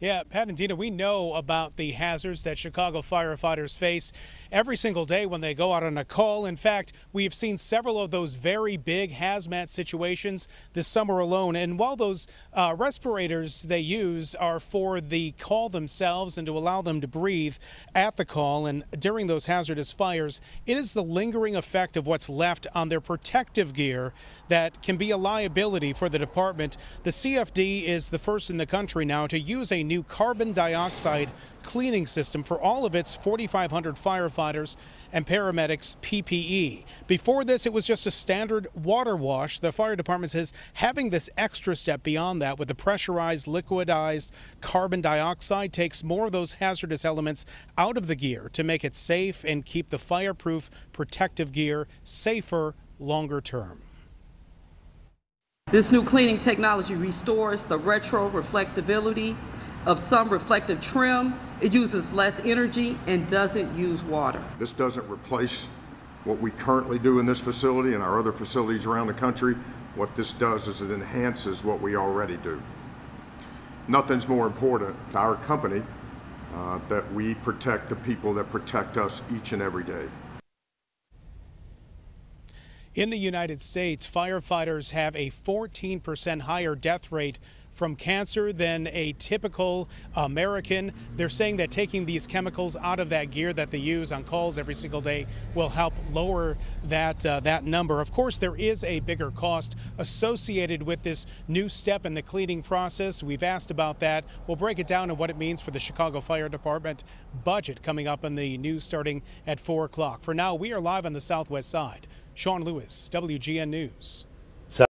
Yeah, Pat and Dina, we know about the hazards that Chicago firefighters face every single day when they go out on a call. In fact, we have seen several of those very big hazmat situations this summer alone. And while those uh, respirators they use are for the call themselves and to allow them to breathe at the call and during those hazardous fires, it is the lingering effect of what's left on their protective gear that can be a liability for the department. The CFD is the first in the country now to use a new carbon dioxide cleaning system for all of its 4,500 firefighters and paramedics PPE. Before this, it was just a standard water wash. The fire department says having this extra step beyond that with the pressurized, liquidized carbon dioxide takes more of those hazardous elements out of the gear to make it safe and keep the fireproof protective gear safer longer term. This new cleaning technology restores the retro reflectability of some reflective trim. It uses less energy and doesn't use water. This doesn't replace what we currently do in this facility and our other facilities around the country. What this does is it enhances what we already do. Nothing's more important to our company uh, that we protect the people that protect us each and every day. In the United States, firefighters have a 14% higher death rate from cancer than a typical American. They're saying that taking these chemicals out of that gear that they use on calls every single day will help lower that uh, that number. Of course, there is a bigger cost associated with this new step in the cleaning process. We've asked about that. We'll break it down and what it means for the Chicago Fire Department budget coming up in the news starting at 4 o'clock. For now, we are live on the southwest side. Sean Lewis, WGN News.